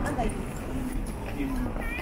地板。